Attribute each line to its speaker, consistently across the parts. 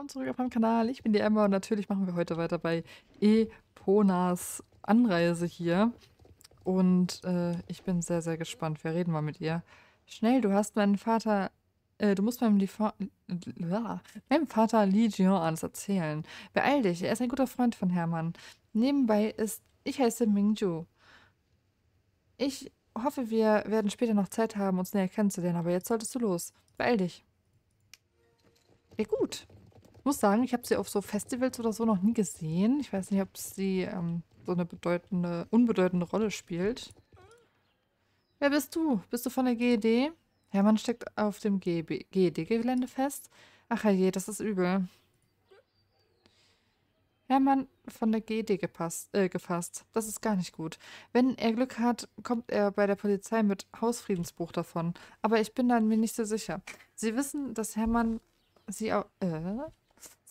Speaker 1: willkommen zurück auf meinem Kanal. Ich bin die Emma und natürlich machen wir heute weiter bei Eponas Anreise hier. Und äh, ich bin sehr, sehr gespannt. Wir reden mal mit ihr. Schnell, du hast meinen Vater, äh, du musst meinem, Liefer meinem Vater Li Jians erzählen. Beeil dich, er ist ein guter Freund von Hermann. Nebenbei ist, ich heiße Mingju. Ich hoffe, wir werden später noch Zeit haben, uns näher kennenzulernen, aber jetzt solltest du los. Beeil dich. Ja gut. Ich muss sagen, ich habe sie auf so Festivals oder so noch nie gesehen. Ich weiß nicht, ob sie ähm, so eine bedeutende, unbedeutende Rolle spielt. Wer bist du? Bist du von der GED? Hermann steckt auf dem GED-Gelände fest. Ach je, das ist übel. Hermann von der GED gepasst, äh, gefasst. Das ist gar nicht gut. Wenn er Glück hat, kommt er bei der Polizei mit Hausfriedensbruch davon. Aber ich bin da mir nicht so sicher. Sie wissen, dass Hermann sie äh,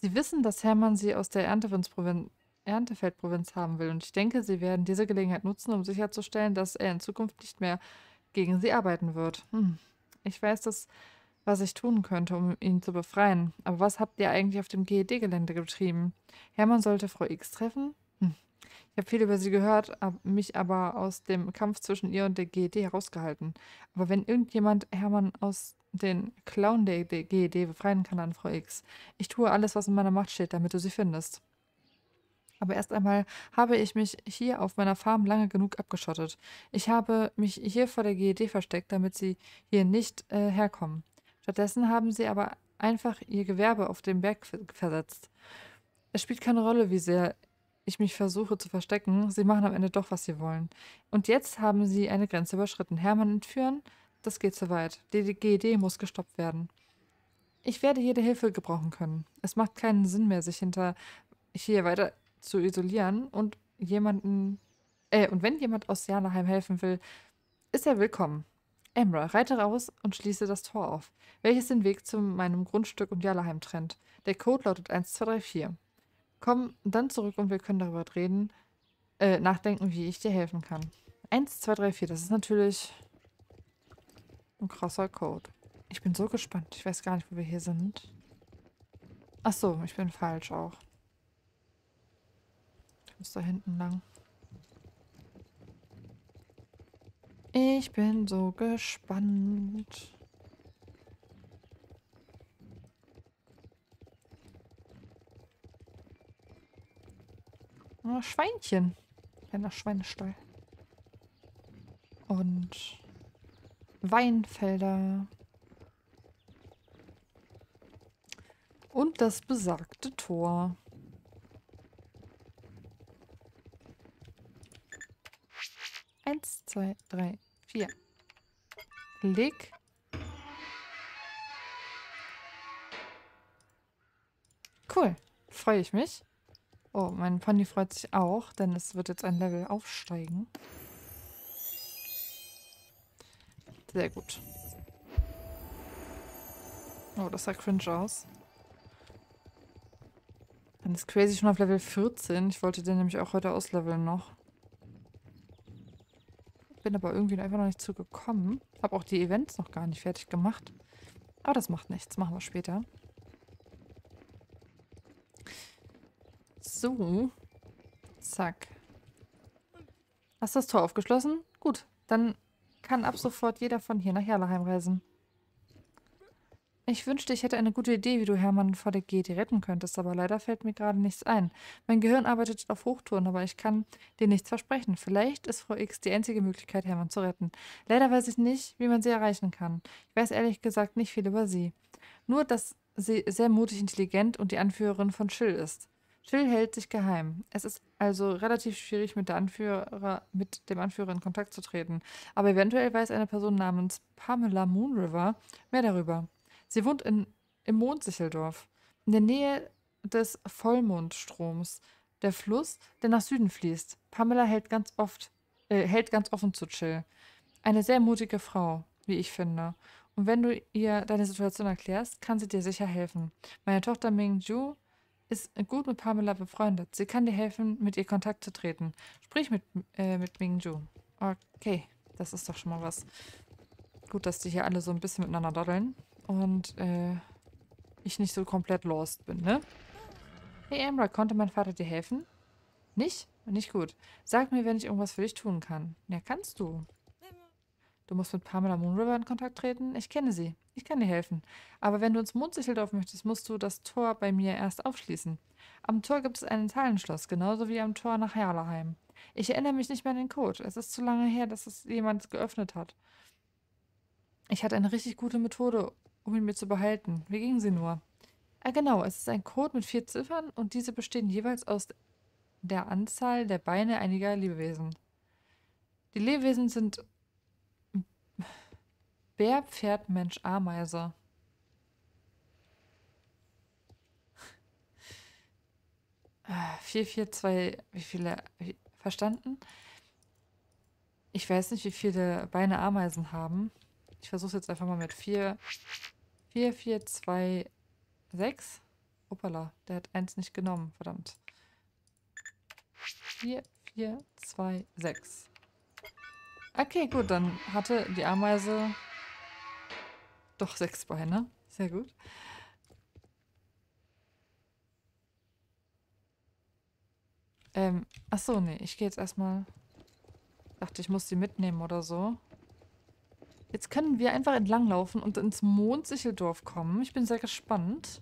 Speaker 1: Sie wissen, dass Hermann sie aus der Erntefeldprovinz haben will und ich denke, sie werden diese Gelegenheit nutzen, um sicherzustellen, dass er in Zukunft nicht mehr gegen sie arbeiten wird. Hm. Ich weiß, dass, was ich tun könnte, um ihn zu befreien. Aber was habt ihr eigentlich auf dem GED-Gelände getrieben? Hermann sollte Frau X treffen? Hm. Ich habe viel über sie gehört, mich aber aus dem Kampf zwischen ihr und der GED herausgehalten. Aber wenn irgendjemand Hermann aus den Clown der GED befreien kann an Frau X. Ich tue alles, was in meiner Macht steht, damit du sie findest. Aber erst einmal habe ich mich hier auf meiner Farm lange genug abgeschottet. Ich habe mich hier vor der GED versteckt, damit sie hier nicht äh, herkommen. Stattdessen haben sie aber einfach ihr Gewerbe auf den Berg versetzt. Es spielt keine Rolle, wie sehr ich mich versuche zu verstecken. Sie machen am Ende doch, was sie wollen. Und jetzt haben sie eine Grenze überschritten. Hermann entführen, das geht zu weit. Die GED muss gestoppt werden. Ich werde jede Hilfe gebrauchen können. Es macht keinen Sinn mehr, sich hinter hier weiter zu isolieren und jemanden. Äh, und wenn jemand aus Janaheim helfen will, ist er willkommen. Emra, reite raus und schließe das Tor auf, welches den Weg zu meinem Grundstück und Jalaheim trennt. Der Code lautet 1234. Komm dann zurück und wir können darüber reden, äh, nachdenken, wie ich dir helfen kann. 1234, das ist natürlich ein krasser Code. Ich bin so gespannt. Ich weiß gar nicht, wo wir hier sind. Ach so, ich bin falsch auch. Ich muss da hinten lang. Ich bin so gespannt. Oh, Schweinchen. Kleiner Schweinestall. Und Weinfelder. Und das besagte Tor. Eins, zwei, drei, vier. Klick. Cool. Freue ich mich. Oh, mein Pony freut sich auch, denn es wird jetzt ein Level aufsteigen. Sehr gut. Oh, das sah cringe aus. Dann ist Crazy schon auf Level 14. Ich wollte den nämlich auch heute ausleveln noch. Bin aber irgendwie einfach noch nicht zugekommen. Habe auch die Events noch gar nicht fertig gemacht. Aber das macht nichts. Machen wir später. So. Zack. Hast du das Tor aufgeschlossen? Gut. Dann kann ab sofort jeder von hier nach Herleheim reisen. Ich wünschte, ich hätte eine gute Idee, wie du Hermann vor der GT retten könntest, aber leider fällt mir gerade nichts ein. Mein Gehirn arbeitet auf Hochtouren, aber ich kann dir nichts versprechen. Vielleicht ist Frau X die einzige Möglichkeit, Hermann zu retten. Leider weiß ich nicht, wie man sie erreichen kann. Ich weiß ehrlich gesagt nicht viel über sie. Nur, dass sie sehr mutig, intelligent und die Anführerin von Chill ist. Chill hält sich geheim. Es ist also relativ schwierig, mit, Anführer, mit dem Anführer in Kontakt zu treten. Aber eventuell weiß eine Person namens Pamela Moonriver mehr darüber. Sie wohnt in, im Mondsicheldorf, in der Nähe des Vollmondstroms, der Fluss, der nach Süden fließt. Pamela hält ganz oft, äh, hält ganz offen zu Chill. Eine sehr mutige Frau, wie ich finde. Und wenn du ihr deine Situation erklärst, kann sie dir sicher helfen. Meine Tochter Ming Ju ist gut mit Pamela befreundet. Sie kann dir helfen, mit ihr Kontakt zu treten. Sprich mit, äh, mit Mingju. Okay, das ist doch schon mal was. Gut, dass die hier alle so ein bisschen miteinander doddeln. Und äh, ich nicht so komplett lost bin, ne? Hey Amber, konnte mein Vater dir helfen? Nicht? Nicht gut. Sag mir, wenn ich irgendwas für dich tun kann. Ja, kannst du. Du musst mit Pamela Moonriver in Kontakt treten. Ich kenne sie. Ich kann dir helfen. Aber wenn du ins Mondsicheldorf möchtest, musst du das Tor bei mir erst aufschließen. Am Tor gibt es ein Zahlenschloss, genauso wie am Tor nach Herleheim. Ich erinnere mich nicht mehr an den Code. Es ist zu lange her, dass es jemand geöffnet hat. Ich hatte eine richtig gute Methode, um ihn mir zu behalten. Wie ging sie nur? Ah, genau. Es ist ein Code mit vier Ziffern und diese bestehen jeweils aus der Anzahl der Beine einiger Lebewesen. Die Lebewesen sind Bär, Pferd, Mensch, Ameise. Ah, vier, vier, zwei, wie viele, wie, verstanden? Ich weiß nicht, wie viele Beine Ameisen haben. Ich versuche es jetzt einfach mal mit vier, vier, vier, zwei, sechs. Hoppala, der hat eins nicht genommen, verdammt. Vier, vier, zwei, sechs. Okay, gut, dann hatte die Ameise doch sechs Beine. Sehr gut. Ähm, achso, nee, ich gehe jetzt erstmal... Dachte, ich muss die mitnehmen oder so. Jetzt können wir einfach entlanglaufen und ins Mondsicheldorf kommen. Ich bin sehr gespannt.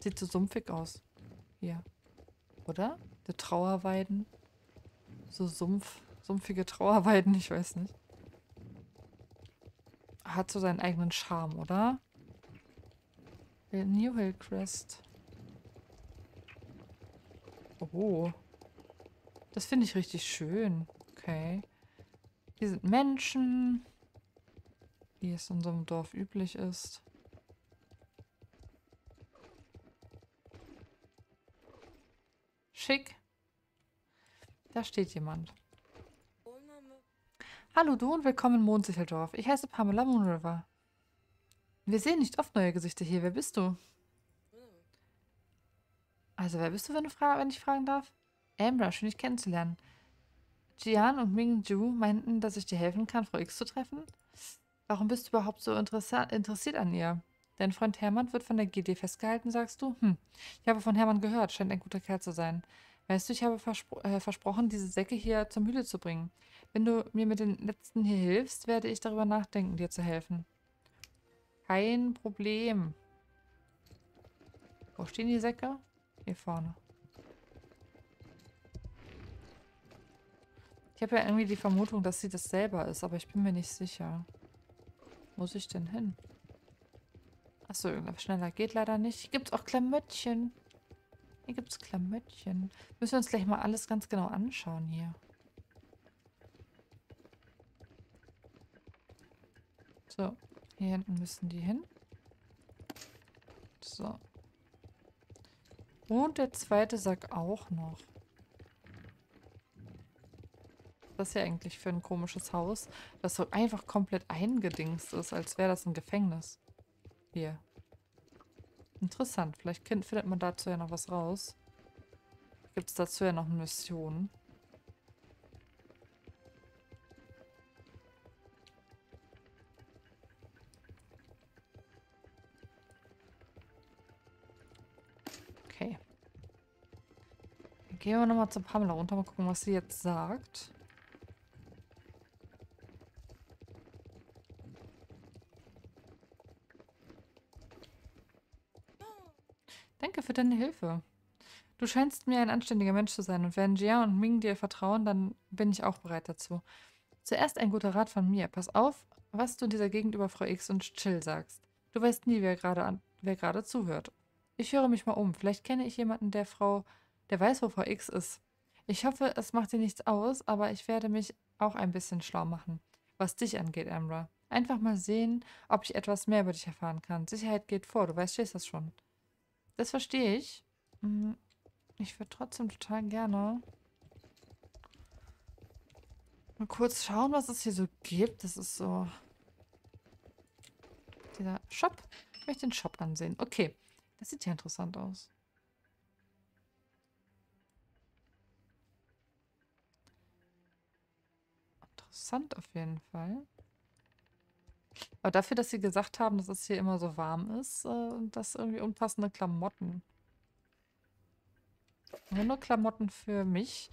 Speaker 1: Sieht so sumpfig aus. Hier. Oder? Der Trauerweiden. So Sumpf, sumpfige Trauerweiden, ich weiß nicht hat so seinen eigenen Charme, oder? New Hillcrest. Oh. Das finde ich richtig schön. Okay. Hier sind Menschen. Wie es in einem Dorf üblich ist. Schick. Da steht jemand. Hallo du und willkommen in Mondsicheldorf. Ich heiße Pamela Moonriver. Wir sehen nicht oft neue Gesichter hier. Wer bist du? Also, wer bist du, wenn, du wenn ich fragen darf? Ambra, schön dich kennenzulernen. Jian und Ming Ju meinten, dass ich dir helfen kann, Frau X zu treffen? Warum bist du überhaupt so interessiert an ihr? Dein Freund Hermann wird von der GD festgehalten, sagst du? Hm, ich habe von Hermann gehört, scheint ein guter Kerl zu sein. Weißt du, ich habe verspro äh, versprochen, diese Säcke hier zur Mühle zu bringen. Wenn du mir mit den letzten hier hilfst, werde ich darüber nachdenken, dir zu helfen. Kein Problem. Wo stehen die Säcke? Hier vorne. Ich habe ja irgendwie die Vermutung, dass sie das selber ist, aber ich bin mir nicht sicher. Wo muss ich denn hin? Achso, schneller geht leider nicht. Gibt es auch Klamöttchen. Hier gibt es Klamöttchen. Müssen wir uns gleich mal alles ganz genau anschauen hier. So, hier hinten müssen die hin. So. Und der zweite Sack auch noch. Was ist ja eigentlich für ein komisches Haus, das so einfach komplett eingedingst ist, als wäre das ein Gefängnis. Hier. Interessant. Vielleicht findet man dazu ja noch was raus. Gibt es dazu ja noch eine Mission. Gehen wir nochmal zur Pamela runter, mal gucken, was sie jetzt sagt. Danke für deine Hilfe. Du scheinst mir ein anständiger Mensch zu sein und wenn Jia und Ming dir vertrauen, dann bin ich auch bereit dazu. Zuerst ein guter Rat von mir. Pass auf, was du dieser Gegend über Frau X und Chill sagst. Du weißt nie, wer gerade wer gerade zuhört. Ich höre mich mal um. Vielleicht kenne ich jemanden, der Frau der weiß, wo Frau X ist. Ich hoffe, es macht dir nichts aus, aber ich werde mich auch ein bisschen schlau machen, was dich angeht, Amra. Einfach mal sehen, ob ich etwas mehr über dich erfahren kann. Sicherheit geht vor, du weißt, stehst das schon. Das verstehe ich. Hm, ich würde trotzdem total gerne mal kurz schauen, was es hier so gibt. Das ist so... Dieser Shop. Ich möchte den Shop ansehen. Okay, das sieht ja interessant aus. Interessant auf jeden Fall. Aber dafür, dass sie gesagt haben, dass es hier immer so warm ist, äh, das irgendwie unpassende Klamotten. Nur, nur Klamotten für mich.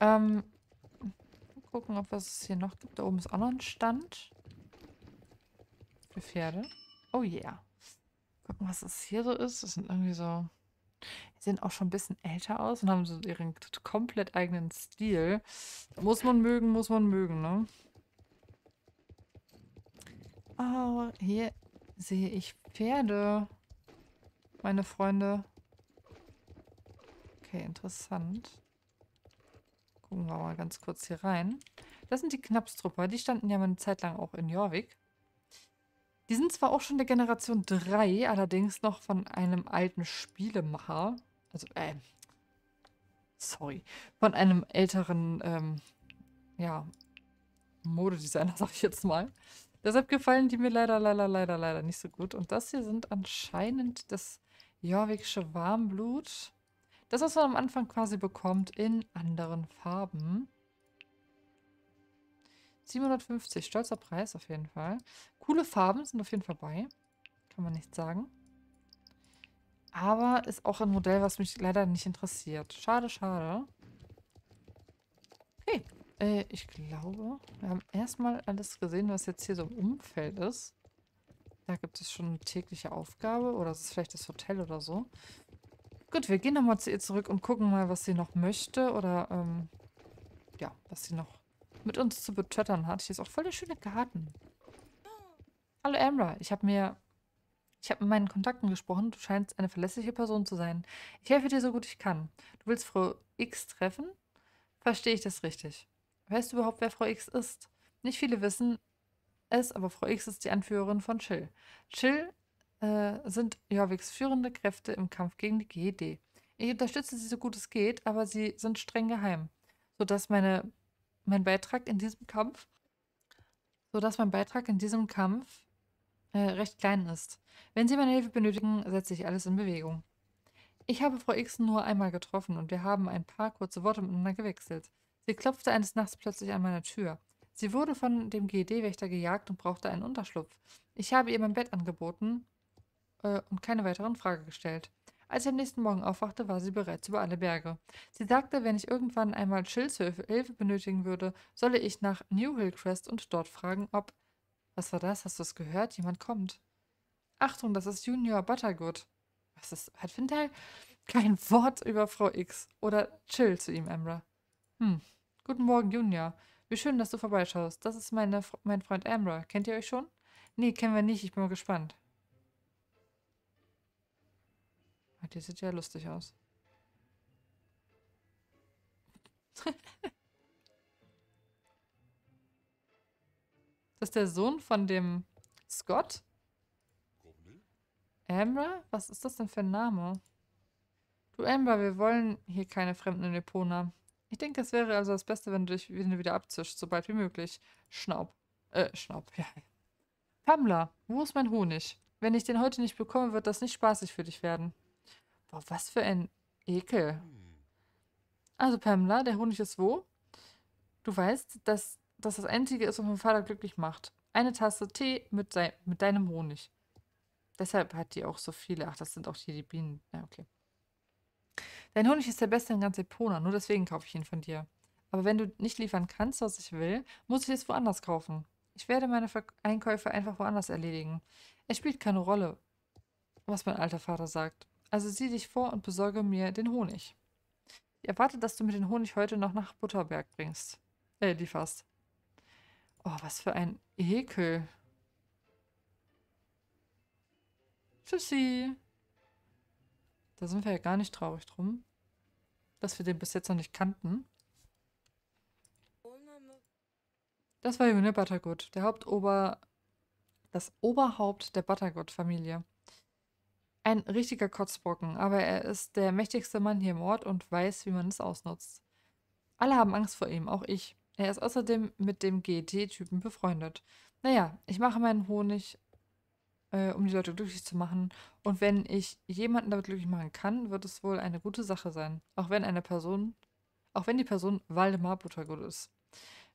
Speaker 1: Ähm, gucken, ob es hier noch gibt. Da oben ist auch noch ein Stand. Für Pferde. Oh yeah. Gucken, was das hier so ist. Das sind irgendwie so... Die sehen auch schon ein bisschen älter aus und haben so ihren komplett eigenen Stil. Muss man mögen, muss man mögen, ne? Oh, hier sehe ich Pferde. Meine Freunde. Okay, interessant. Gucken wir mal ganz kurz hier rein. Das sind die Knapstrupper. Die standen ja mal eine Zeit lang auch in Jorvik. Die sind zwar auch schon der Generation 3, allerdings noch von einem alten Spielemacher. Also, äh, sorry. Von einem älteren, ähm, ja, Modedesigner, sag ich jetzt mal. Deshalb gefallen die mir leider, leider, leider, leider nicht so gut. Und das hier sind anscheinend das Jorvikische Warmblut. Das, was man am Anfang quasi bekommt, in anderen Farben. 750, stolzer Preis auf jeden Fall. Coole Farben sind auf jeden Fall bei. Kann man nicht sagen. Aber ist auch ein Modell, was mich leider nicht interessiert. Schade, schade. Okay. Äh, ich glaube, wir haben erstmal alles gesehen, was jetzt hier so im Umfeld ist. Da gibt es schon eine tägliche Aufgabe. Oder ist es vielleicht das Hotel oder so. Gut, wir gehen nochmal zu ihr zurück und gucken mal, was sie noch möchte. Oder, ähm, ja, was sie noch mit uns zu betöttern hat. Hier ist auch voll der schöne Garten. Hallo Amra, ich habe mir... Ich habe mit meinen Kontakten gesprochen. Du scheinst eine verlässliche Person zu sein. Ich helfe dir so gut ich kann. Du willst Frau X treffen? Verstehe ich das richtig? Weißt du überhaupt, wer Frau X ist? Nicht viele wissen es, aber Frau X ist die Anführerin von Chill. Chill äh, sind Jorviks führende Kräfte im Kampf gegen die GED. Ich unterstütze sie so gut es geht, aber sie sind streng geheim, sodass meine mein Beitrag in diesem Kampf, so dass mein Beitrag in diesem Kampf äh, recht klein ist. Wenn Sie meine Hilfe benötigen, setze ich alles in Bewegung. Ich habe Frau X nur einmal getroffen und wir haben ein paar kurze Worte miteinander gewechselt. Sie klopfte eines Nachts plötzlich an meine Tür. Sie wurde von dem GED-Wächter gejagt und brauchte einen Unterschlupf. Ich habe ihr mein Bett angeboten äh, und keine weiteren Fragen gestellt. Als ich am nächsten Morgen aufwachte, war sie bereits über alle Berge. Sie sagte, wenn ich irgendwann einmal Chills Hilfe benötigen würde, solle ich nach New Hillcrest und dort fragen, ob... Was war das? Hast du es gehört? Jemand kommt. Achtung, das ist Junior Buttergood. Was ist... Hat Fintal? Kein Wort über Frau X. Oder Chill zu ihm, Amra. Hm. Guten Morgen, Junior. Wie schön, dass du vorbeischaust. Das ist meine, mein Freund Amra. Kennt ihr euch schon? Nee, kennen wir nicht. Ich bin mal gespannt. Die sieht ja lustig aus. das ist der Sohn von dem Scott? Amber? Was ist das denn für ein Name? Du Amber, wir wollen hier keine Fremden in Epona. Ich denke, es wäre also das Beste, wenn du dich wieder abzischst, sobald wie möglich. Schnaub. Äh, Schnaub, ja. Pamela, wo ist mein Honig? Wenn ich den heute nicht bekomme, wird das nicht spaßig für dich werden. Boah, was für ein Ekel. Also Pamela, der Honig ist wo? Du weißt, dass das das Einzige ist, was mein Vater glücklich macht. Eine Tasse Tee mit, mit deinem Honig. Deshalb hat die auch so viele. Ach, das sind auch hier die Bienen. Ja, okay. Dein Honig ist der beste in ganz Epona, nur deswegen kaufe ich ihn von dir. Aber wenn du nicht liefern kannst, was ich will, muss ich es woanders kaufen. Ich werde meine Ver Einkäufe einfach woanders erledigen. Es spielt keine Rolle, was mein alter Vater sagt. Also sieh dich vor und besorge mir den Honig. Ich erwarte, dass du mir den Honig heute noch nach Butterberg bringst. Äh, lieferst. Oh, was für ein Ekel. Tschüssi. Da sind wir ja gar nicht traurig drum, dass wir den bis jetzt noch nicht kannten. Das war June Buttergood, der Hauptober... das Oberhaupt der Buttergood-Familie. Ein richtiger Kotzbrocken, aber er ist der mächtigste Mann hier im Ort und weiß, wie man es ausnutzt. Alle haben Angst vor ihm, auch ich. Er ist außerdem mit dem GT-Typen befreundet. Naja, ich mache meinen Honig, äh, um die Leute glücklich zu machen. Und wenn ich jemanden damit glücklich machen kann, wird es wohl eine gute Sache sein. Auch wenn eine Person, auch wenn die Person Waldemar Buttergut ist.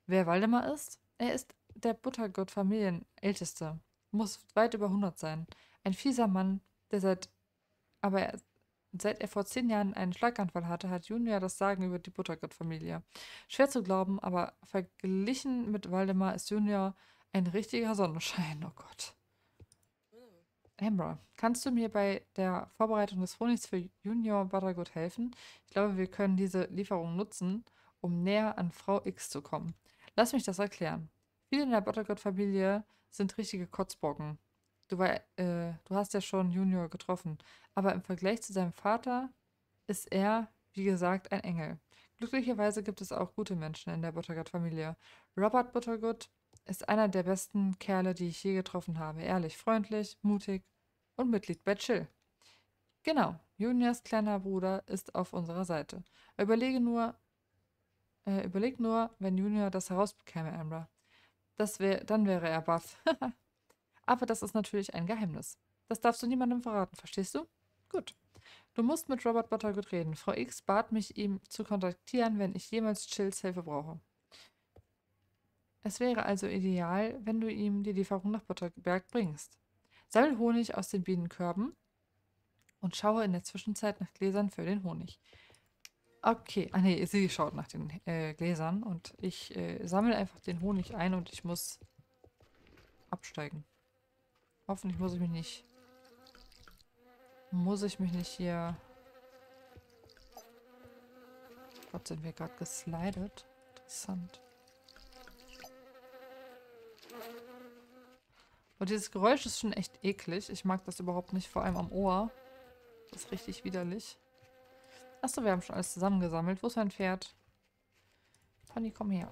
Speaker 1: Wer Waldemar ist? Er ist der Buttergott-Familienälteste. Muss weit über 100 sein. Ein fieser Mann, der seit, aber er, seit er vor zehn Jahren einen Schlaganfall hatte, hat Junior das Sagen über die Buttergott-Familie. Schwer zu glauben, aber verglichen mit Waldemar ist Junior ein richtiger Sonnenschein. Oh Gott. Amber, kannst du mir bei der Vorbereitung des Honigs für Junior Buttergood helfen? Ich glaube, wir können diese Lieferung nutzen, um näher an Frau X zu kommen. Lass mich das erklären. Viele in der Buttergood-Familie sind richtige Kotzbocken. Du, war, äh, du hast ja schon Junior getroffen, aber im Vergleich zu seinem Vater ist er, wie gesagt, ein Engel. Glücklicherweise gibt es auch gute Menschen in der Buttergood-Familie. Robert Buttergood ist einer der besten Kerle, die ich je getroffen habe. Ehrlich, freundlich, mutig und Mitglied bei Chill. Genau, Juniors kleiner Bruder ist auf unserer Seite. Überlege nur, äh, überleg nur, wenn Junior das herausbekäme, Amber. Das wär, dann wäre er baff. Aber das ist natürlich ein Geheimnis. Das darfst du niemandem verraten, verstehst du? Gut. Du musst mit Robert Buttergood reden. Frau X bat mich, ihm zu kontaktieren, wenn ich jemals Chills Hilfe brauche. Es wäre also ideal, wenn du ihm die Lieferung nach Butterberg bringst. Sammel Honig aus den Bienenkörben und schaue in der Zwischenzeit nach Gläsern für den Honig. Okay, ah nee, sie schaut nach den äh, Gläsern und ich äh, sammle einfach den Honig ein und ich muss absteigen. Hoffentlich muss ich mich nicht... Muss ich mich nicht hier... Gott, sind wir gerade geslidet. Interessant. Und dieses Geräusch ist schon echt eklig. Ich mag das überhaupt nicht, vor allem am Ohr. Das ist richtig widerlich. Achso, wir haben schon alles zusammengesammelt. Wo ist mein Pferd? Pony, komm her.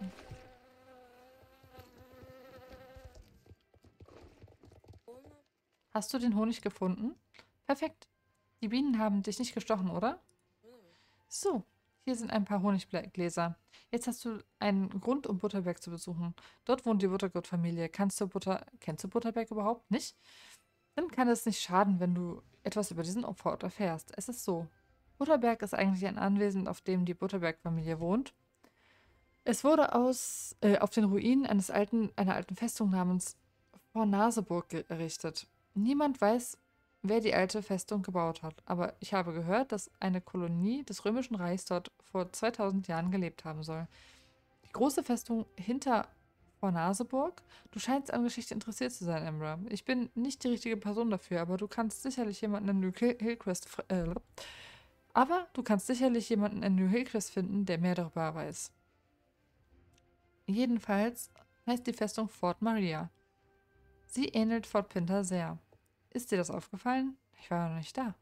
Speaker 1: Hast du den Honig gefunden? Perfekt. Die Bienen haben dich nicht gestochen, oder? So, hier sind ein paar Honiggläser. Jetzt hast du einen Grund, um Butterberg zu besuchen. Dort wohnt die Buttergott-Familie. Kannst du Butter... Kennst du Butterberg überhaupt nicht? Dann kann es nicht schaden, wenn du etwas über diesen Opferort erfährst. Es ist so. Butterberg ist eigentlich ein Anwesen, auf dem die Butterberg-Familie wohnt. Es wurde aus, äh, auf den Ruinen eines alten, einer alten Festung namens Vornaseburg errichtet. Niemand weiß, wer die alte Festung gebaut hat, aber ich habe gehört, dass eine Kolonie des Römischen Reichs dort vor 2000 Jahren gelebt haben soll. Die große Festung hinter Vornaseburg? Du scheinst an Geschichte interessiert zu sein, Emra. Ich bin nicht die richtige Person dafür, aber du kannst sicherlich jemanden in New Hillcrest äh, aber du kannst sicherlich jemanden in New Hillcrest finden, der mehr darüber weiß. Jedenfalls heißt die Festung Fort Maria. Sie ähnelt Fort Pinter sehr. Ist dir das aufgefallen? Ich war ja noch nicht da.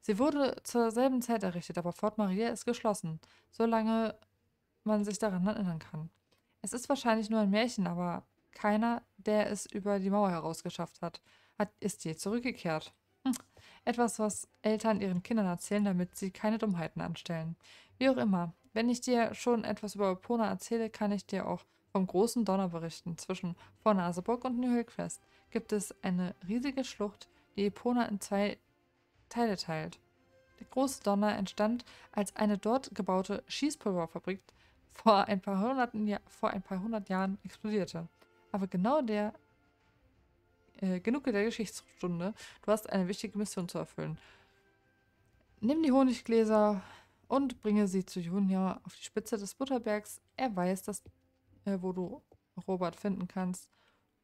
Speaker 1: Sie wurde zur selben Zeit errichtet, aber Fort Maria ist geschlossen, solange man sich daran erinnern kann. Es ist wahrscheinlich nur ein Märchen, aber keiner, der es über die Mauer herausgeschafft hat, hat ist je zurückgekehrt. Hm. Etwas, was Eltern ihren Kindern erzählen, damit sie keine Dummheiten anstellen. Wie auch immer, wenn ich dir schon etwas über Epona erzähle, kann ich dir auch vom großen Donner berichten. Zwischen Vornaseburg und New Hillcrest gibt es eine riesige Schlucht, die Epona in zwei Teile teilt. Der große Donner entstand, als eine dort gebaute Schießpulverfabrik vor ein paar, hunderten, vor ein paar hundert Jahren explodierte. Aber genau der, äh, genug der Geschichtsstunde, du hast eine wichtige Mission zu erfüllen. Nimm die Honiggläser und bringe sie zu Junior auf die Spitze des Butterbergs. Er weiß, dass, äh, wo du Robert finden kannst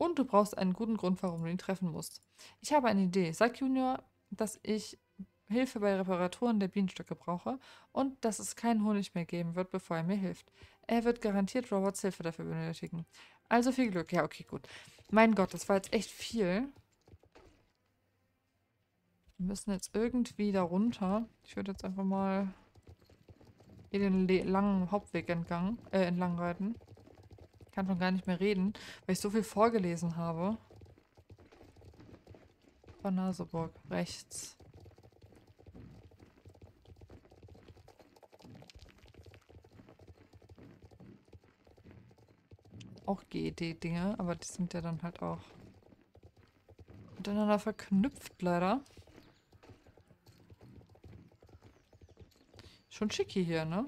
Speaker 1: und du brauchst einen guten Grund, warum du ihn treffen musst. Ich habe eine Idee. Sag Junior, dass ich Hilfe bei Reparaturen der Bienenstöcke brauche und dass es keinen Honig mehr geben wird, bevor er mir hilft. Er wird garantiert Roberts Hilfe dafür benötigen. Also viel Glück. Ja, okay, gut. Mein Gott, das war jetzt echt viel. Wir müssen jetzt irgendwie da runter. Ich würde jetzt einfach mal hier den langen Hauptweg entlang, äh, entlang reiten kann schon gar nicht mehr reden, weil ich so viel vorgelesen habe. Von Naseburg, rechts. Auch GED-Dinge, aber die sind ja dann halt auch miteinander verknüpft, leider. Schon schicki hier, ne?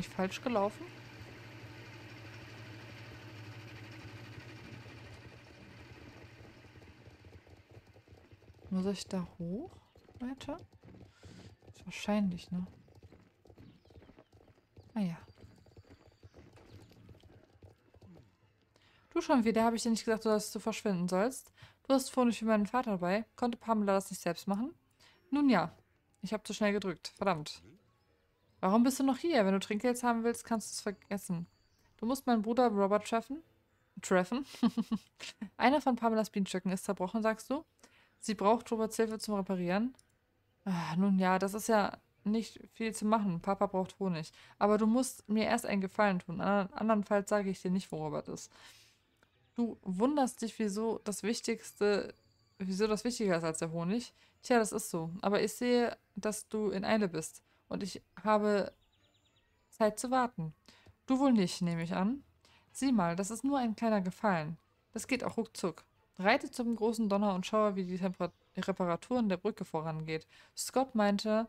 Speaker 1: Eigentlich falsch gelaufen? Muss ich da hoch? Weiter? Wahrscheinlich, ne? Ah ja. Du schon wieder, habe ich dir nicht gesagt, dass du verschwinden sollst. Du hast vorhin für meinen Vater dabei. Konnte Pamela das nicht selbst machen? Nun ja. Ich habe zu schnell gedrückt. Verdammt. Warum bist du noch hier? Wenn du Trinkgeld haben willst, kannst du es vergessen. Du musst meinen Bruder Robert treffen. Treffen? Einer von Pamelas Bienenstöcken ist zerbrochen, sagst du? Sie braucht Roberts Hilfe zum Reparieren. Ach, nun ja, das ist ja nicht viel zu machen. Papa braucht Honig. Aber du musst mir erst einen Gefallen tun. Andernfalls sage ich dir nicht, wo Robert ist. Du wunderst dich, wieso das Wichtigste, wieso das wichtiger ist als der Honig. Tja, das ist so. Aber ich sehe, dass du in Eile bist. Und ich habe Zeit zu warten. Du wohl nicht, nehme ich an. Sieh mal, das ist nur ein kleiner Gefallen. Das geht auch ruckzuck. Reite zum großen Donner und schaue, wie die Temper Reparaturen der Brücke vorangeht. Scott meinte,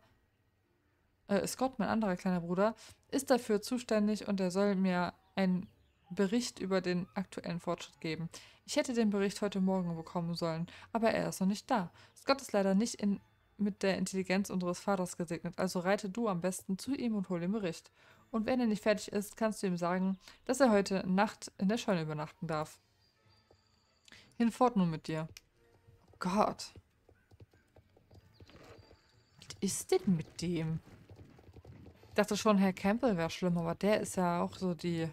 Speaker 1: äh, Scott, mein anderer kleiner Bruder, ist dafür zuständig und er soll mir einen Bericht über den aktuellen Fortschritt geben. Ich hätte den Bericht heute Morgen bekommen sollen, aber er ist noch nicht da. Scott ist leider nicht in, mit der Intelligenz unseres Vaters gesegnet, also reite du am besten zu ihm und hol den Bericht. Und wenn er nicht fertig ist, kannst du ihm sagen, dass er heute Nacht in der Scheune übernachten darf. Hinfort nun mit dir. Oh Gott. Was ist denn mit dem? Ich dachte schon, Herr Campbell wäre schlimm, aber der ist ja auch so die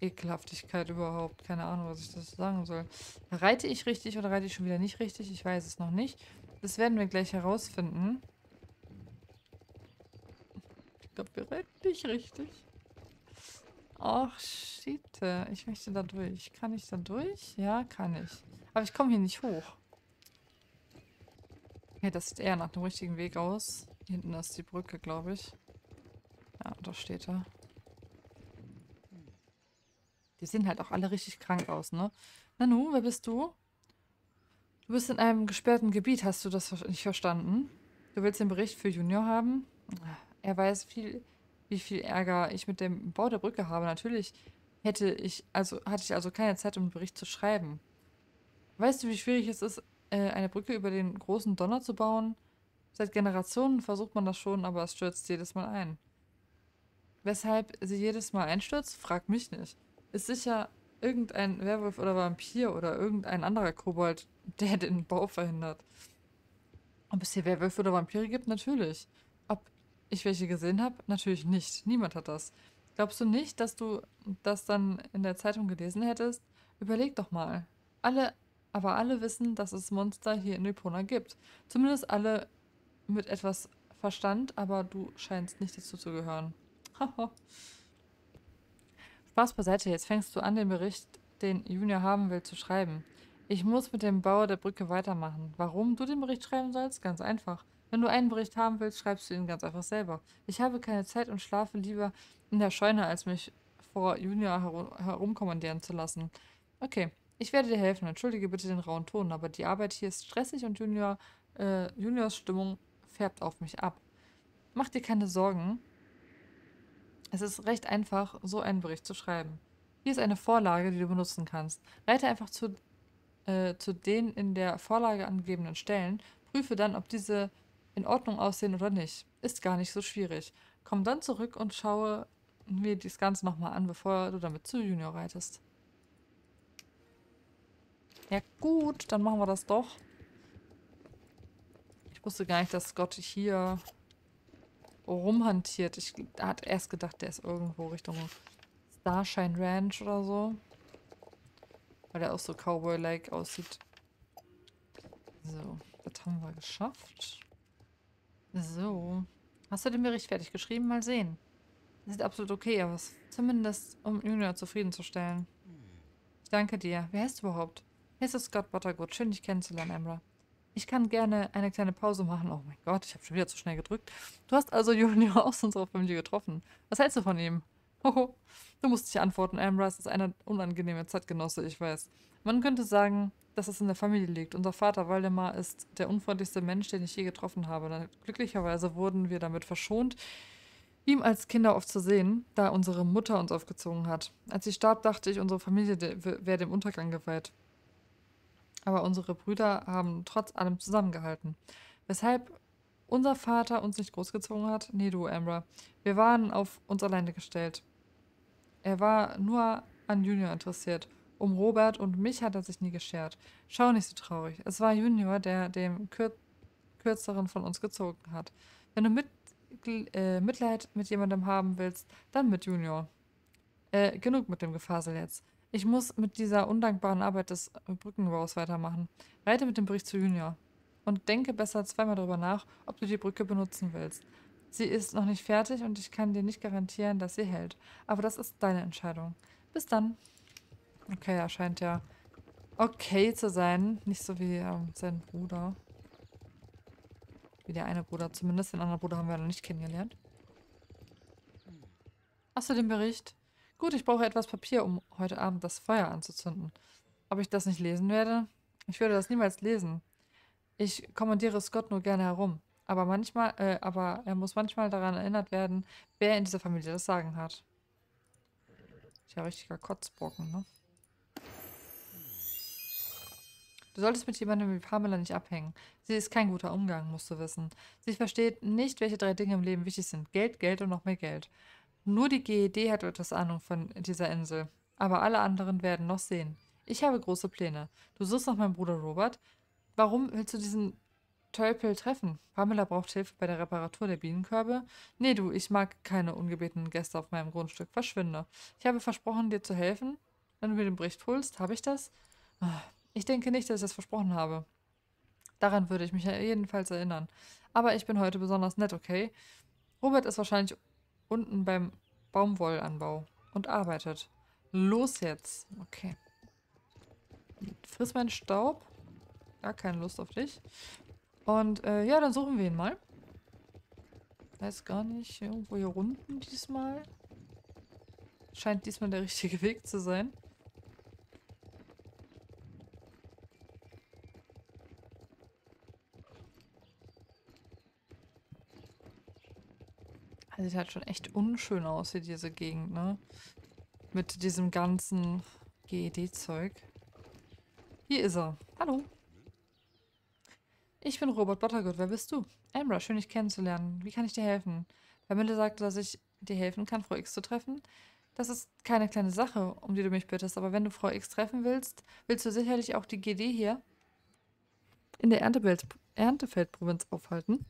Speaker 1: Ekelhaftigkeit überhaupt. Keine Ahnung, was ich das sagen soll. Reite ich richtig oder reite ich schon wieder nicht richtig? Ich weiß es noch nicht. Das werden wir gleich herausfinden. Ich glaube, wir reiten nicht richtig. Ach, shit. Ich möchte da durch. Kann ich da durch? Ja, kann ich. Aber ich komme hier nicht hoch. Okay, das sieht eher nach dem richtigen Weg aus. Hinten ist die Brücke, glaube ich. Ja, da steht er. Die sehen halt auch alle richtig krank aus, ne? Nanu, wer bist du? Du bist in einem gesperrten Gebiet, hast du das nicht verstanden? Du willst den Bericht für Junior haben? Er weiß viel wie viel Ärger ich mit dem Bau der Brücke habe. Natürlich hätte ich, also hatte ich also keine Zeit, um einen Bericht zu schreiben. Weißt du, wie schwierig es ist, äh, eine Brücke über den großen Donner zu bauen? Seit Generationen versucht man das schon, aber es stürzt jedes Mal ein. Weshalb sie jedes Mal einstürzt, frag mich nicht. Ist sicher irgendein Werwolf oder Vampir oder irgendein anderer Kobold, der den Bau verhindert. Ob es hier Werwölfe oder Vampire gibt? Natürlich ich welche gesehen habe? Natürlich nicht. Niemand hat das. Glaubst du nicht, dass du das dann in der Zeitung gelesen hättest? Überleg doch mal. Alle, aber alle wissen, dass es Monster hier in Nipona gibt. Zumindest alle mit etwas Verstand, aber du scheinst nicht dazu zu gehören. Spaß beiseite, jetzt fängst du an, den Bericht, den Junior haben will, zu schreiben. Ich muss mit dem Bau der Brücke weitermachen. Warum du den Bericht schreiben sollst? Ganz einfach. Wenn du einen Bericht haben willst, schreibst du ihn ganz einfach selber. Ich habe keine Zeit und schlafe lieber in der Scheune, als mich vor Junior herum herumkommandieren zu lassen. Okay, ich werde dir helfen. Entschuldige bitte den rauen Ton, aber die Arbeit hier ist stressig und Junior, äh, Juniors Stimmung färbt auf mich ab. Mach dir keine Sorgen. Es ist recht einfach, so einen Bericht zu schreiben. Hier ist eine Vorlage, die du benutzen kannst. Reite einfach zu, äh, zu den in der Vorlage angegebenen Stellen. Prüfe dann, ob diese in Ordnung aussehen oder nicht. Ist gar nicht so schwierig. Komm dann zurück und schaue mir das Ganze nochmal an, bevor du damit zu Junior reitest. Ja gut, dann machen wir das doch. Ich wusste gar nicht, dass Scott hier rumhantiert. Ich hat erst gedacht, der ist irgendwo Richtung Starshine Ranch oder so. Weil der auch so Cowboy-like aussieht. So, das haben wir geschafft. So. Hast du den Bericht fertig geschrieben? Mal sehen. Sieht absolut okay aus. Zumindest, um Junior zufriedenzustellen. Ich danke dir. Wer heißt du überhaupt? Hier ist Scott Buttergood. Schön, dich kennenzulernen, Amber. Ich kann gerne eine kleine Pause machen. Oh mein Gott, ich habe schon wieder zu schnell gedrückt. Du hast also Junior aus unserer Familie getroffen. Was hältst du von ihm? Hoho. Du musst dich antworten, Amber. Es ist eine unangenehme Zeitgenosse, ich weiß. Man könnte sagen, dass es in der Familie liegt. Unser Vater Waldemar ist der unfreundlichste Mensch, den ich je getroffen habe. Glücklicherweise wurden wir damit verschont, ihm als Kinder oft zu sehen, da unsere Mutter uns aufgezogen hat. Als sie starb, dachte ich, unsere Familie wäre dem Untergang geweiht. Aber unsere Brüder haben trotz allem zusammengehalten. Weshalb unser Vater uns nicht großgezogen hat? Nee, du, Amber. Wir waren auf uns alleine gestellt. Er war nur an Junior interessiert. Um Robert und mich hat er sich nie geschert. Schau nicht so traurig. Es war Junior, der dem Kür kürzeren von uns gezogen hat. Wenn du mit, äh, Mitleid mit jemandem haben willst, dann mit Junior. Äh, genug mit dem Gefasel jetzt. Ich muss mit dieser undankbaren Arbeit des Brückenbaus weitermachen. Reite mit dem Bericht zu Junior. Und denke besser zweimal darüber nach, ob du die Brücke benutzen willst. Sie ist noch nicht fertig und ich kann dir nicht garantieren, dass sie hält. Aber das ist deine Entscheidung. Bis dann. Okay, er scheint ja okay zu sein. Nicht so wie ähm, sein Bruder. Wie der eine Bruder. Zumindest den anderen Bruder haben wir noch nicht kennengelernt. Hast du den Bericht? Gut, ich brauche etwas Papier, um heute Abend das Feuer anzuzünden. Ob ich das nicht lesen werde? Ich würde das niemals lesen. Ich kommandiere Scott nur gerne herum. Aber manchmal, äh, aber er muss manchmal daran erinnert werden, wer in dieser Familie das Sagen hat. Ist ja richtiger Kotzbrocken, ne? Du solltest mit jemandem wie Pamela nicht abhängen. Sie ist kein guter Umgang, musst du wissen. Sie versteht nicht, welche drei Dinge im Leben wichtig sind. Geld, Geld und noch mehr Geld. Nur die GED hat etwas Ahnung von dieser Insel. Aber alle anderen werden noch sehen. Ich habe große Pläne. Du suchst nach meinem Bruder Robert. Warum willst du diesen Tölpel treffen? Pamela braucht Hilfe bei der Reparatur der Bienenkörbe. Nee, du, ich mag keine ungebetenen Gäste auf meinem Grundstück. Verschwinde. Ich habe versprochen, dir zu helfen. Wenn du mir den Bericht holst, habe ich das? Ah, ich denke nicht, dass ich das versprochen habe. Daran würde ich mich jedenfalls erinnern. Aber ich bin heute besonders nett, okay? Robert ist wahrscheinlich unten beim Baumwollanbau und arbeitet. Los jetzt. Okay. Friss meinen Staub. Gar keine Lust auf dich. Und äh, ja, dann suchen wir ihn mal. Weiß gar nicht, irgendwo hier unten diesmal. Scheint diesmal der richtige Weg zu sein. Sieht halt schon echt unschön aus hier, diese Gegend, ne? Mit diesem ganzen GED-Zeug. Hier ist er. Hallo. Ich bin Robert Buttergood. Wer bist du? Amber, schön dich kennenzulernen. Wie kann ich dir helfen? Vermille sagte, dass ich dir helfen kann, Frau X zu treffen. Das ist keine kleine Sache, um die du mich bittest, aber wenn du Frau X treffen willst, willst du sicherlich auch die GD hier in der Erntefeld-Provinz aufhalten.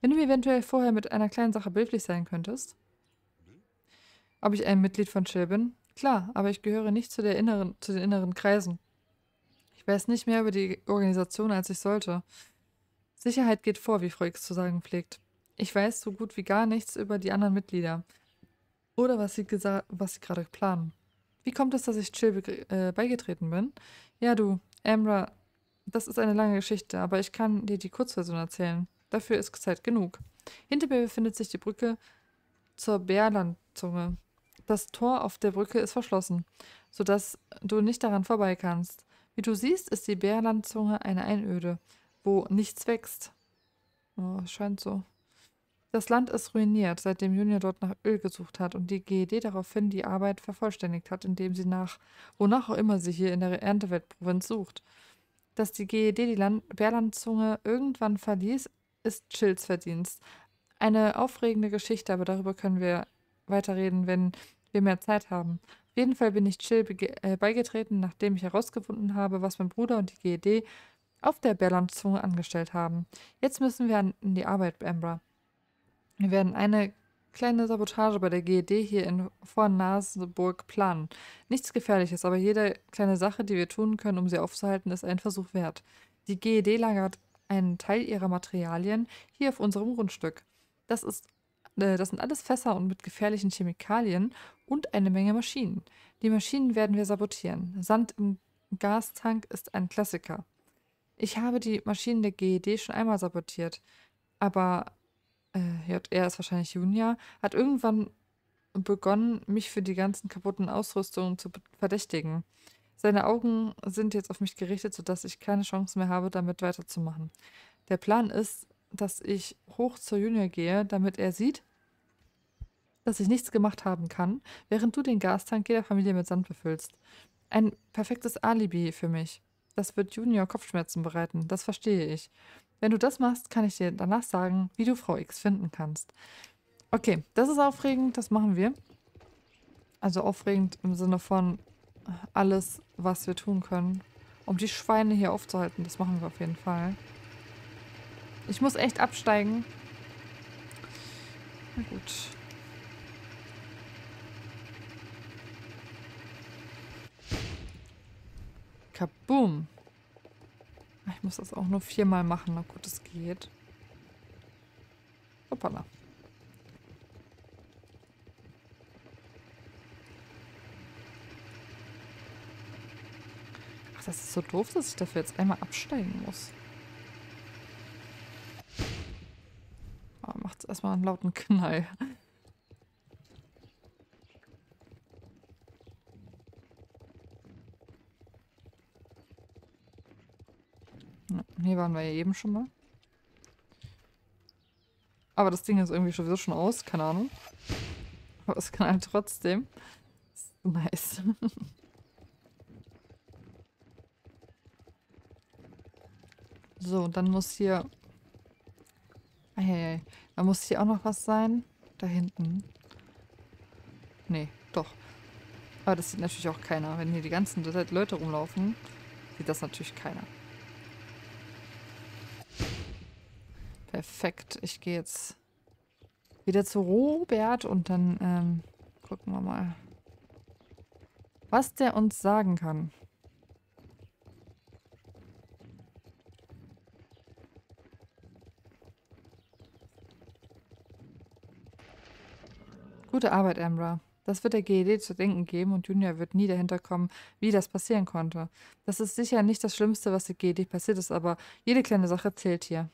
Speaker 1: Wenn du mir eventuell vorher mit einer kleinen Sache behilflich sein könntest. Ob ich ein Mitglied von Chill bin? Klar, aber ich gehöre nicht zu, der inneren, zu den inneren Kreisen. Ich weiß nicht mehr über die Organisation, als ich sollte. Sicherheit geht vor, wie Frau X zu sagen pflegt. Ich weiß so gut wie gar nichts über die anderen Mitglieder. Oder was sie, was sie gerade planen. Wie kommt es, dass ich Chill äh, beigetreten bin? Ja, du, Amra, das ist eine lange Geschichte, aber ich kann dir die Kurzversion erzählen. Dafür ist Zeit genug. Hinter mir befindet sich die Brücke zur Bärlandzunge. Das Tor auf der Brücke ist verschlossen, sodass du nicht daran vorbei kannst. Wie du siehst, ist die Bärlandzunge eine Einöde, wo nichts wächst. Oh, scheint so. Das Land ist ruiniert, seitdem Junior dort nach Öl gesucht hat und die GED daraufhin die Arbeit vervollständigt hat, indem sie nach, wonach auch immer sie hier in der Ernteweltprovinz sucht. Dass die GED die Land Bärlandzunge irgendwann verließ, ist Chills Verdienst. Eine aufregende Geschichte, aber darüber können wir weiterreden, wenn wir mehr Zeit haben. Auf jeden Fall bin ich Chill äh, beigetreten, nachdem ich herausgefunden habe, was mein Bruder und die GED auf der Berlandzunge angestellt haben. Jetzt müssen wir an die Arbeit, Ambra. Wir werden eine kleine Sabotage bei der GED hier in Vornaseburg planen. Nichts Gefährliches, aber jede kleine Sache, die wir tun können, um sie aufzuhalten, ist ein Versuch wert. Die GED lagert einen Teil ihrer Materialien hier auf unserem Grundstück. Das ist äh, das sind alles Fässer und mit gefährlichen Chemikalien und eine Menge Maschinen. Die Maschinen werden wir sabotieren. Sand im Gastank ist ein Klassiker. Ich habe die Maschinen der GED schon einmal sabotiert, aber äh, JR ist wahrscheinlich Junior, hat irgendwann begonnen, mich für die ganzen kaputten Ausrüstungen zu verdächtigen. Seine Augen sind jetzt auf mich gerichtet, sodass ich keine Chance mehr habe, damit weiterzumachen. Der Plan ist, dass ich hoch zur Junior gehe, damit er sieht, dass ich nichts gemacht haben kann, während du den Gastank jeder Familie mit Sand befüllst. Ein perfektes Alibi für mich. Das wird Junior Kopfschmerzen bereiten, das verstehe ich. Wenn du das machst, kann ich dir danach sagen, wie du Frau X finden kannst. Okay, das ist aufregend, das machen wir. Also aufregend im Sinne von alles, was wir tun können, um die Schweine hier aufzuhalten. Das machen wir auf jeden Fall. Ich muss echt absteigen. Na gut. Kaboom. Ich muss das auch nur viermal machen. Na gut, es geht. Hoppala. Das ist so doof, dass ich dafür jetzt einmal absteigen muss. Oh, macht erstmal einen lauten Knall. Hier waren wir ja eben schon mal. Aber das Ding ist irgendwie sowieso schon aus, keine Ahnung. Aber es kann halt trotzdem. Nice. so, dann muss hier... Eieiei. Dann muss hier auch noch was sein. Da hinten. Nee, doch. Aber das sieht natürlich auch keiner. Wenn hier die ganzen Leute rumlaufen, sieht das natürlich keiner. Perfekt. Ich gehe jetzt wieder zu Robert und dann ähm, gucken wir mal, was der uns sagen kann. Gute Arbeit, Ambra. Das wird der GED zu denken geben und Junior wird nie dahinter kommen, wie das passieren konnte. Das ist sicher nicht das Schlimmste, was der GED passiert ist, aber jede kleine Sache zählt hier.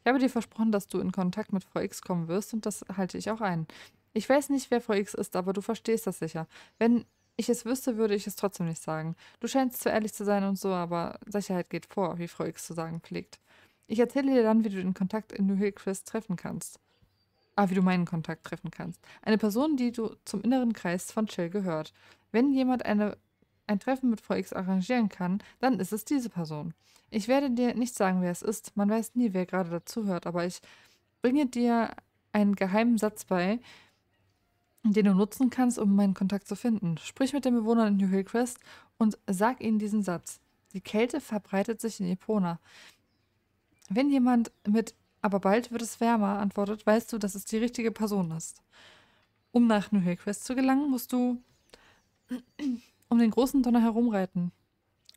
Speaker 1: Ich habe dir versprochen, dass du in Kontakt mit Frau X kommen wirst und das halte ich auch ein. Ich weiß nicht, wer Frau X ist, aber du verstehst das sicher. Wenn ich es wüsste, würde ich es trotzdem nicht sagen. Du scheinst zu ehrlich zu sein und so, aber Sicherheit geht vor, wie Frau X zu sagen pflegt. Ich erzähle dir dann, wie du den Kontakt in New Hillcrest treffen kannst. Ah, wie du meinen Kontakt treffen kannst. Eine Person, die du zum inneren Kreis von Chill gehört. Wenn jemand eine, ein Treffen mit Frau X arrangieren kann, dann ist es diese Person. Ich werde dir nicht sagen, wer es ist. Man weiß nie, wer gerade dazuhört, aber ich bringe dir einen geheimen Satz bei, den du nutzen kannst, um meinen Kontakt zu finden. Sprich mit den Bewohnern in New Hillcrest und sag ihnen diesen Satz. Die Kälte verbreitet sich in Epona. Wenn jemand mit aber bald wird es wärmer antwortet, weißt du, dass es die richtige Person ist. Um nach New Hillcrest zu gelangen, musst du um den großen Donner herumreiten.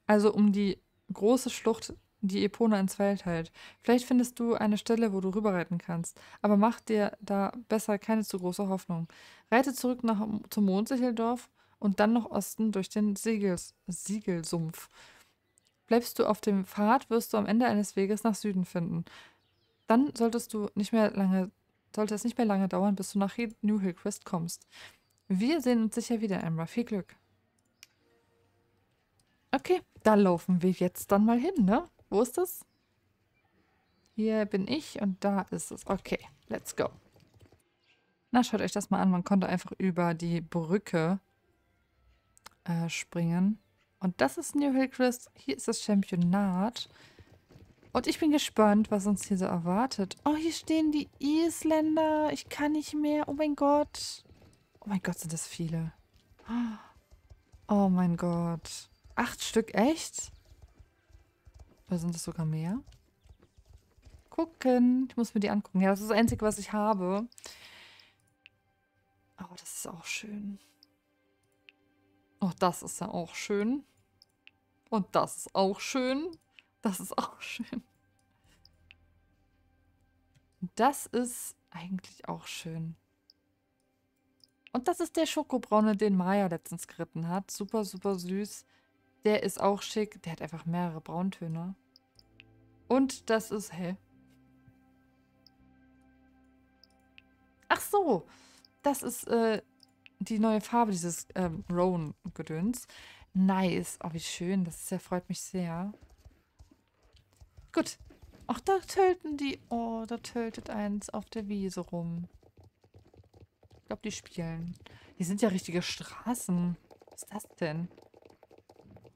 Speaker 1: Also um die große Schlucht, die Epona in zwei teilt. Vielleicht findest du eine Stelle, wo du rüberreiten kannst, aber mach dir da besser keine zu große Hoffnung. Reite zurück nach, zum Mondsicheldorf und dann nach Osten durch den Siegels, Siegelsumpf. Bleibst du auf dem Pfad, wirst du am Ende eines Weges nach Süden finden. Dann solltest du nicht mehr lange, sollte es nicht mehr lange dauern, bis du nach New Hillcrest kommst. Wir sehen uns sicher wieder, Amber. Viel Glück. Okay, da laufen wir jetzt dann mal hin, ne? Wo ist das? Hier bin ich und da ist es. Okay, let's go. Na, schaut euch das mal an. Man konnte einfach über die Brücke äh, springen. Und das ist New Hillcrest. Hier ist das Championat. Und ich bin gespannt, was uns hier so erwartet. Oh, hier stehen die Isländer. Ich kann nicht mehr. Oh mein Gott. Oh mein Gott, sind das viele. Oh mein Gott. Acht Stück, echt? Oder sind das sogar mehr? Gucken. Ich muss mir die angucken. Ja, das ist das Einzige, was ich habe. Aber oh, das ist auch schön. Oh, das ist ja auch schön. Und das ist auch schön. Das ist auch schön. Das ist eigentlich auch schön. Und das ist der Schokobraune, den Maya letztens geritten hat. Super, super süß. Der ist auch schick. Der hat einfach mehrere Brauntöne. Und das ist, hä? Ach so. Das ist äh, die neue Farbe dieses ähm, Roan-Gedöns. Nice. Oh, wie schön. Das ist freut mich sehr. Gut. Ach, da töten die. Oh, da tötet eins auf der Wiese rum. Ich glaube, die spielen. Hier sind ja richtige Straßen. Was ist das denn?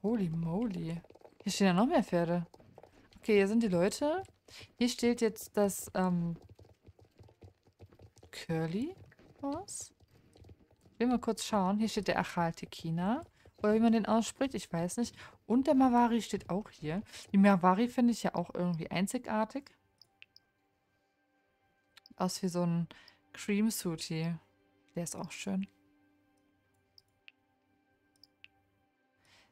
Speaker 1: Holy moly. Hier stehen ja noch mehr Pferde. Okay, hier sind die Leute. Hier steht jetzt das, ähm, Curly. Was? Ich will mal kurz schauen. Hier steht der Achal Tekina. Oder wie man den ausspricht, ich weiß nicht. Und der Mavari steht auch hier. Die Mavari finde ich ja auch irgendwie einzigartig. Aus wie so ein Cream Suti. Der ist auch schön.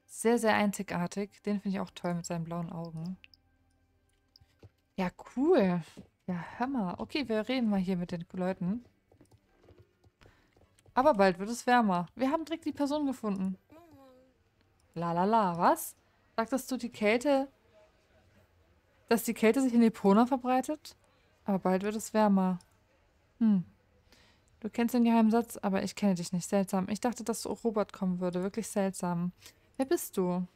Speaker 1: Sehr, sehr einzigartig. Den finde ich auch toll mit seinen blauen Augen. Ja, cool. Ja, Hammer. Okay, wir reden mal hier mit den Leuten. Aber bald wird es wärmer. Wir haben direkt die Person gefunden. La la la, was? Sagtest du die Kälte, dass die Kälte sich in Epona verbreitet? Aber bald wird es wärmer. Hm. Du kennst den geheimen Satz, aber ich kenne dich nicht. Seltsam. Ich dachte, dass Robert kommen würde. Wirklich seltsam. Wer bist du?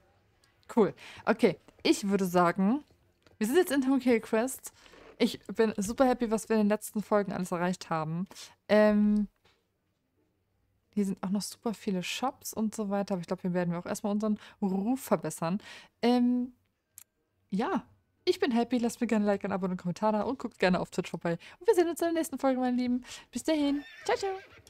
Speaker 1: Cool. Okay, ich würde sagen, wir sind jetzt in Tokyo Quest. Ich bin super happy, was wir in den letzten Folgen alles erreicht haben. Ähm, hier sind auch noch super viele Shops und so weiter. Aber ich glaube, hier werden wir auch erstmal unseren Ruf verbessern. Ähm, ja, ich bin happy. Lasst mir gerne ein Like, ein Abo und einen Kommentar da und guckt gerne auf Twitch vorbei. Und wir sehen uns in der nächsten Folge, meine Lieben. Bis dahin. Ciao, ciao.